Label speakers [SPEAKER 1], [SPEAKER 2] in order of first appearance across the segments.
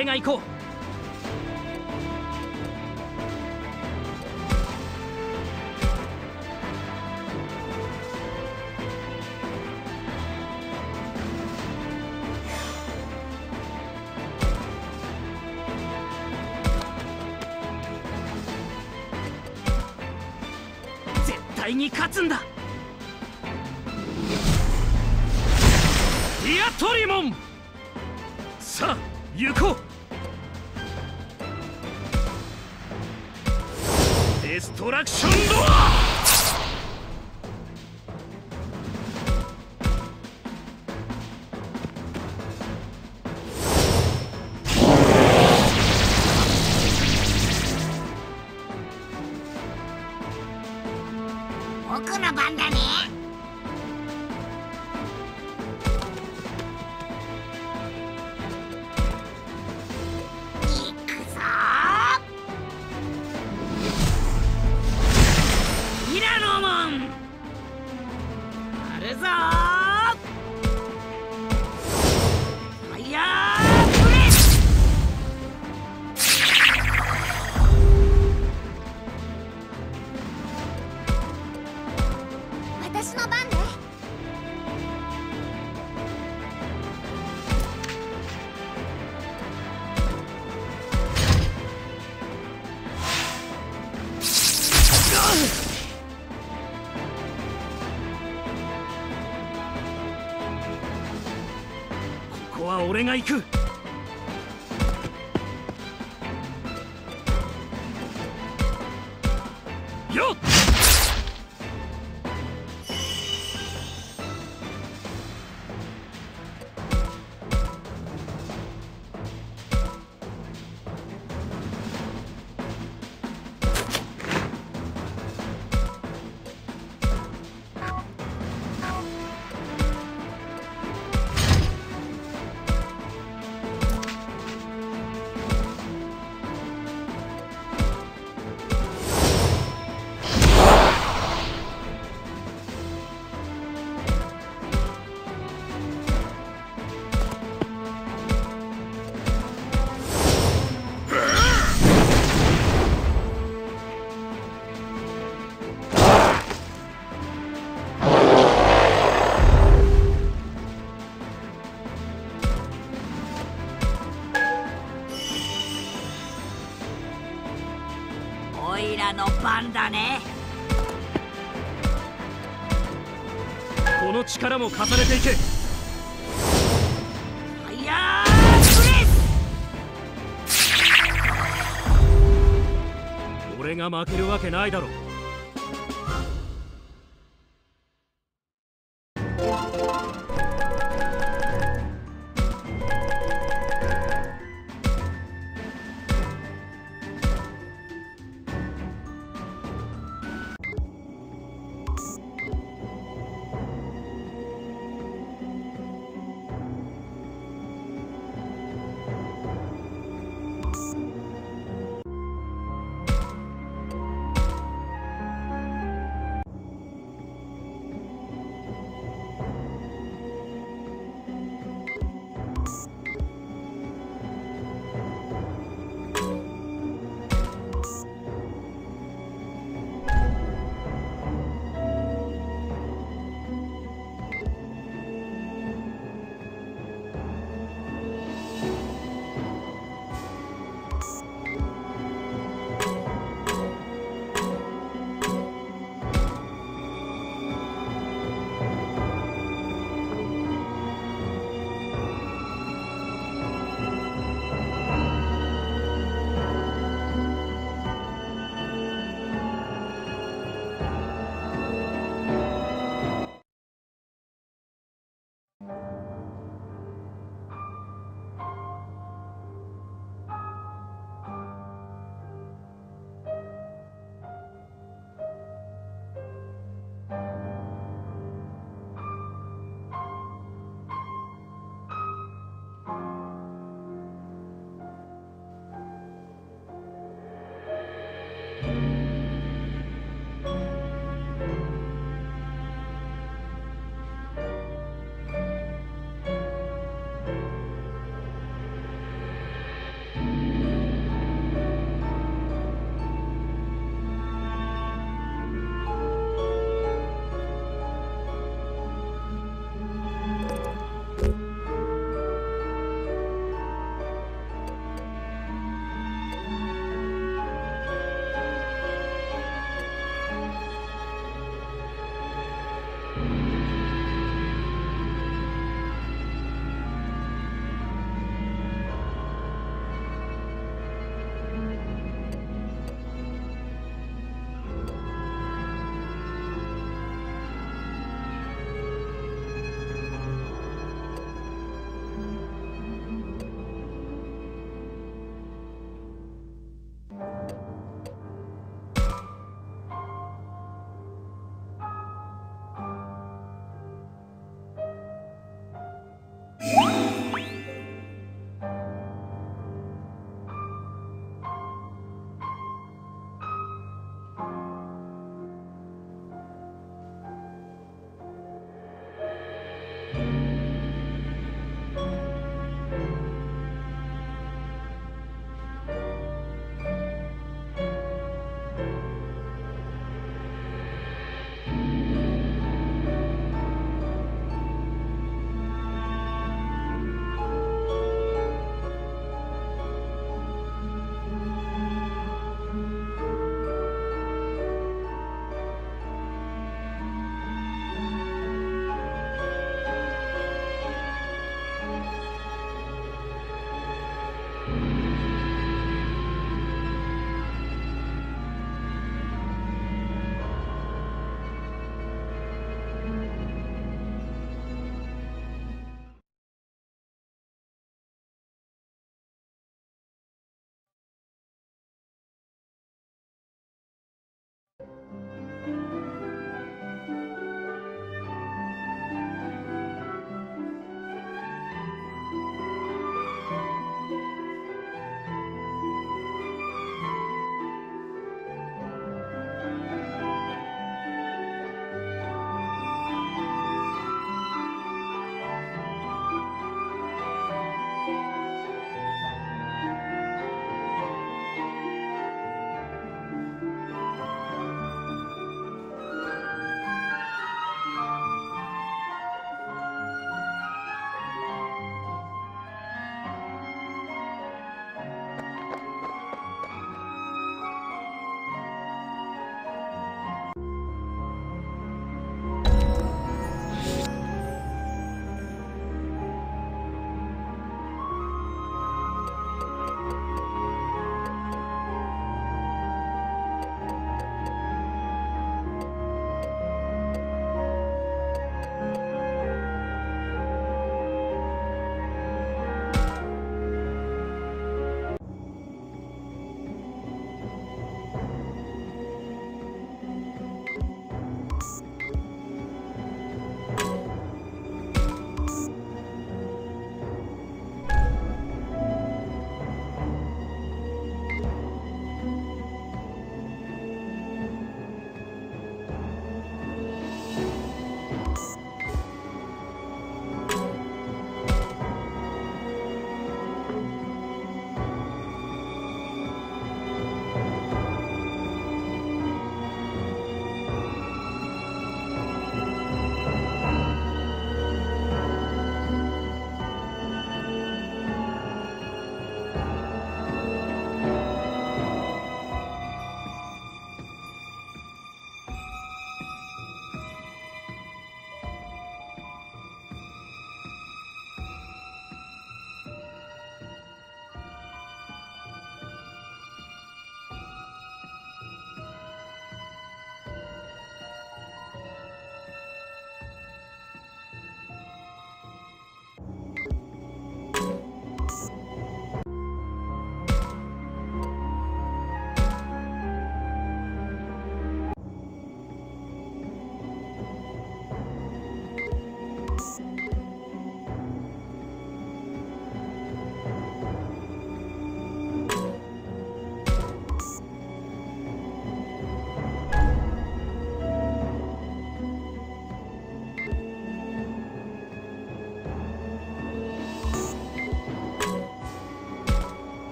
[SPEAKER 1] 俺が行こう。俺が行く。重ねていけ。俺が負けるわけないだろ。う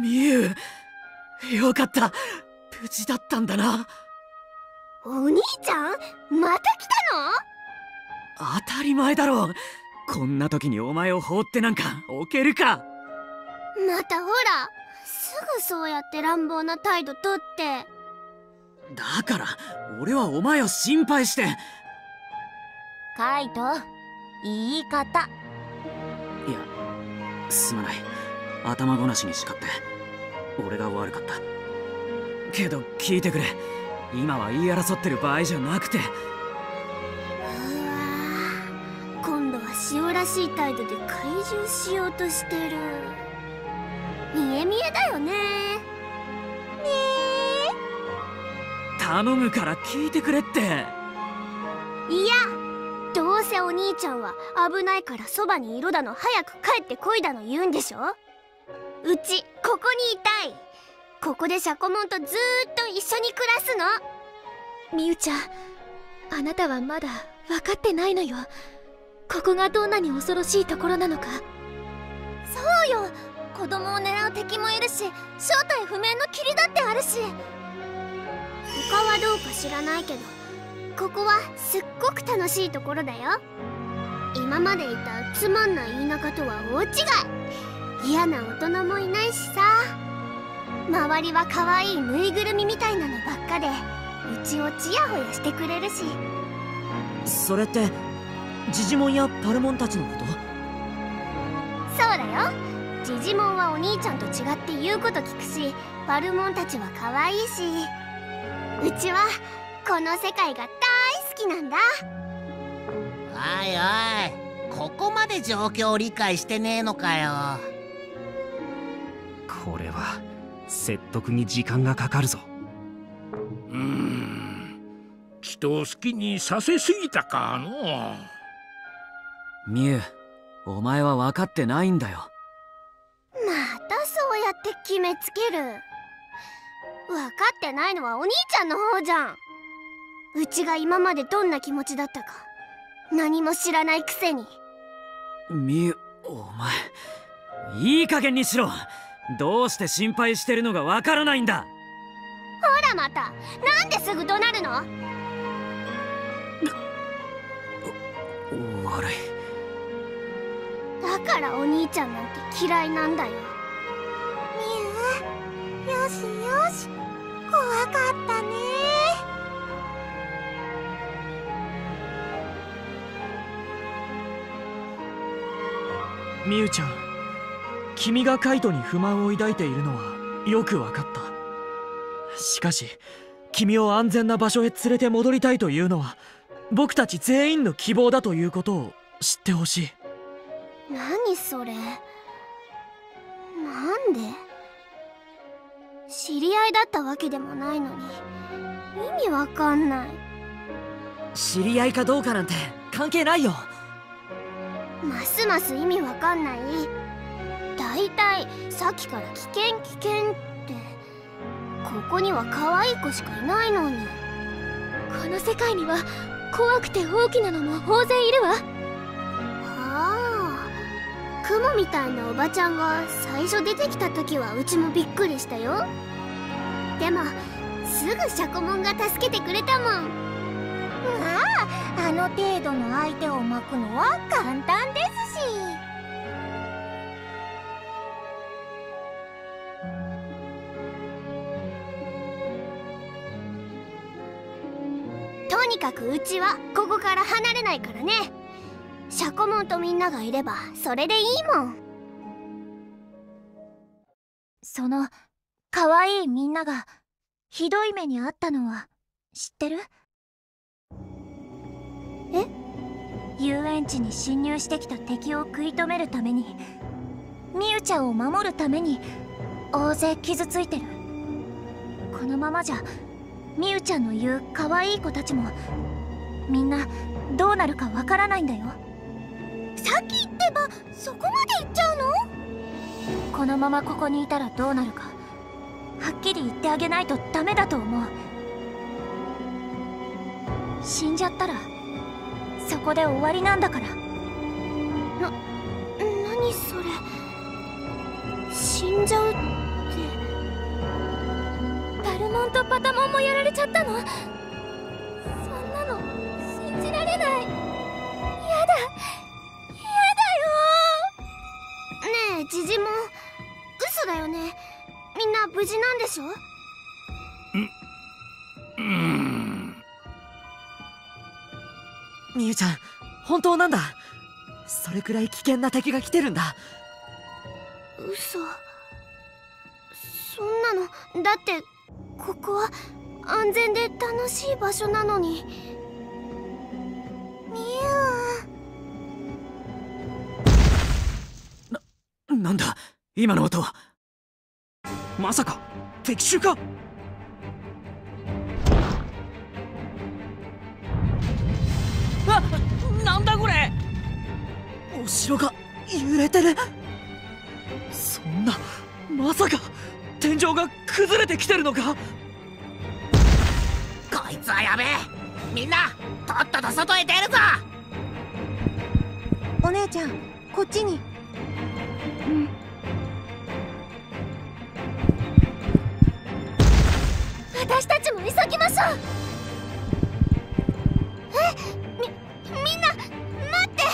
[SPEAKER 2] みゆよかった。無事だったんだな。
[SPEAKER 3] お兄ちゃんまた来
[SPEAKER 2] たの？当たり前だろこんな時にお前を放ってなんか置けるか。
[SPEAKER 3] またほらすぐそうやって乱暴な態度とって。
[SPEAKER 2] だから俺はお前を心配して。
[SPEAKER 4] カイト言い方。
[SPEAKER 2] いやすまない頭ごなしに叱って俺が悪かった。けど聞いてくれ。今は言い争ってる場合じゃなくて。うわ
[SPEAKER 3] 今度は塩らしい態度で怪獣しようとしてる。見え見えだよね。ね
[SPEAKER 2] 頼むから聞いてくれって。いや
[SPEAKER 3] どうせお兄ちゃんは危ないからそばにいろだの。早く帰ってこいだの言うんでしょ？うちここにいたい。ここでシャコモンとずーっと一緒に暮らすの。
[SPEAKER 4] みゆちゃんあなたはまだ分かってないのよ。ここがどんなに恐ろしいところなのか。
[SPEAKER 3] そうよ。子供を狙う敵もいるし正体不明の霧だってあるし。他はどうか知らないけどここはすっごく楽しいところだよ。今までいたつまんない田舎とは大違い。嫌な大人もいないしさ。周りは可愛いぬいぐるみみたいなのばっかでうちをちやほやしてくれるし。
[SPEAKER 2] それってジジモンやパルモンたちのこと？
[SPEAKER 3] そうだよ。ジジモンはお兄ちゃんと違って言うこと聞くしパルモンたちは可愛いし。うちはこの世界が大好きなんだ。
[SPEAKER 5] おいおいここまで状況を理解してねえのかよ
[SPEAKER 2] これは説得に時間がかかるぞ。
[SPEAKER 6] うん。人を好きにさせすぎたかの
[SPEAKER 2] ミュウお前は分かってないんだよ。
[SPEAKER 3] またそうやって決めつける。分かってないのはお兄ちゃんの方じゃん。うちが今までどんな気持ちだったか何も知らないくせに。
[SPEAKER 2] みゆお前いい加減にしろどうして心配してるのがわからないんだ？
[SPEAKER 3] ほらまた。なんですぐ怒鳴るの？
[SPEAKER 2] 悪い。
[SPEAKER 3] だからお兄ちゃんなんて嫌いなんだよ。みゆよしよし。怖かったね。
[SPEAKER 7] みゆちゃん君がカイトに不満を抱いているのはよくわかった。しかし君を安全な場所へ連れて戻りたいというのは僕たち全員の希望だということを知ってほしい。
[SPEAKER 3] 何それ？なんで？知り合いだったわけでもないのに意味わかんない。
[SPEAKER 2] 知り合いかどうかなんて関係ないよ。
[SPEAKER 3] ますます意味わかんないだいたいさっきから危険危険ってここには可愛い子しかいないのに。
[SPEAKER 4] この世界には怖くて大きなのも大勢いるわ。
[SPEAKER 3] ああ雲みたいなおばちゃんが最初出てきた時はうちもびっくりしたよ。でもすぐシャコモンが助けてくれたもん。ま
[SPEAKER 4] ああの程度の相手を巻くのは簡単ですし
[SPEAKER 3] かくうちはここから離れないからね。シャコモンとみんながいればそれでいいもん。
[SPEAKER 4] その可愛いいみんながひどい目にあったのは知ってる？
[SPEAKER 3] え？
[SPEAKER 4] 遊園地に侵入してきた敵を食い止めるためにみゆちゃんを守るために大勢傷ついてる。このままじゃみゆちゃんの言う可愛い子たちもみんなどうなるかわからないんだよ。
[SPEAKER 3] さっき言ってばそこまで言っちゃうの？
[SPEAKER 4] このままここにいたらどうなるかはっきり言ってあげないとダメだと思う。死んじゃったらそこで終わりなんだから。
[SPEAKER 3] な何それ？死んじゃうってんとパタモンもやられちゃったの？そんなの信じられない。やだ。やだよ。ねえジジモ。ン嘘だよね。みんな無事なんでしょ？
[SPEAKER 6] うん。
[SPEAKER 7] みゆちゃん本当なんだ？それくらい危険な敵が来てるんだ。
[SPEAKER 3] 嘘。そんなの。だってここは安全で楽しい場所なのに。みゆ
[SPEAKER 2] なんだ？今の音は。まさか敵襲か？あなんだこれ？お城が揺れてる？そんなまさか。天井が崩れてきてるのか？
[SPEAKER 5] こいつはやべえ。みんなとっとと外へ出るぞ。
[SPEAKER 8] お姉ちゃんこっちに。
[SPEAKER 4] 私たちも急ぎましょう。
[SPEAKER 3] え？みみんな待って。